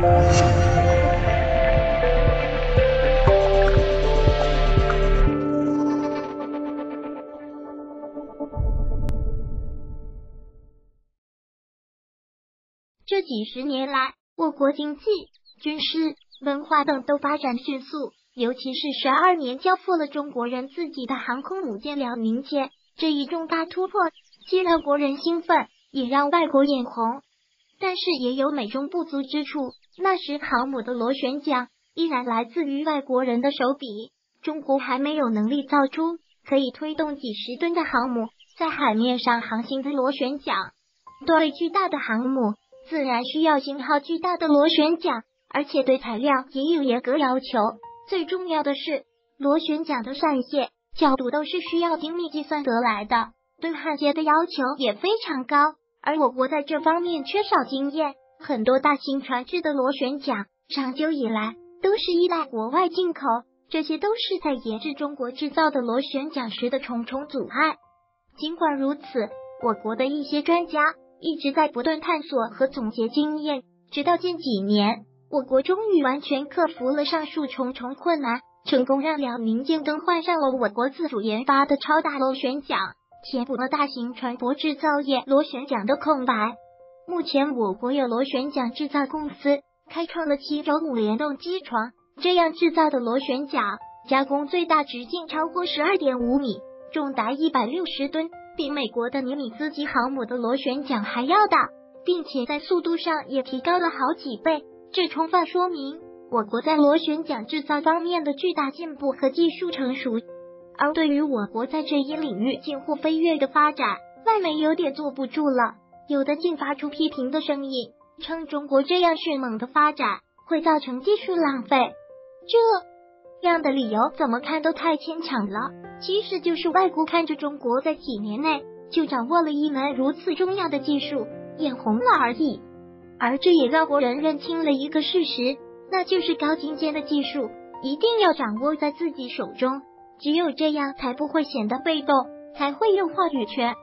这几十年来，我国经济、军事、文化等都发展迅速，尤其是十二年交付了中国人自己的航空母舰辽宁舰这一重大突破，既让国人兴奋，也让外国眼红。但是也有美中不足之处，那时航母的螺旋桨依然来自于外国人的手笔，中国还没有能力造出可以推动几十吨的航母在海面上航行的螺旋桨。对巨大的航母。自然需要型号巨大的螺旋桨，而且对材料也有严格要求。最重要的是，螺旋桨的扇线角度都是需要精密计算得来的，对焊接的要求也非常高。而我国在这方面缺少经验，很多大型船只的螺旋桨长久以来都是依赖国外进口，这些都是在研制中国制造的螺旋桨时的重重阻碍。尽管如此，我国的一些专家。一直在不断探索和总结经验，直到近几年，我国终于完全克服了上述重重困难，成功让辽宁舰更换上了我国自主研发的超大螺旋桨，填补了大型船舶制造业螺旋桨的空白。目前，我国有螺旋桨制造公司开创了七轴五联动机床，这样制造的螺旋桨加工最大直径超过十二点五米，重达一百六十吨。比美国的尼米兹级航母的螺旋桨还要大，并且在速度上也提高了好几倍。这充分说明我国在螺旋桨制造方面的巨大进步和技术成熟。而对于我国在这一领域近乎飞跃的发展，外媒有点坐不住了，有的竟发出批评的声音，称中国这样迅猛的发展会造成技术浪费。这样的理由怎么看都太牵强了。其实就是外国看着中国在几年内就掌握了一门如此重要的技术，眼红了而已。而这也让国人认清了一个事实，那就是高精尖的技术一定要掌握在自己手中，只有这样才不会显得被动，才会有话语权。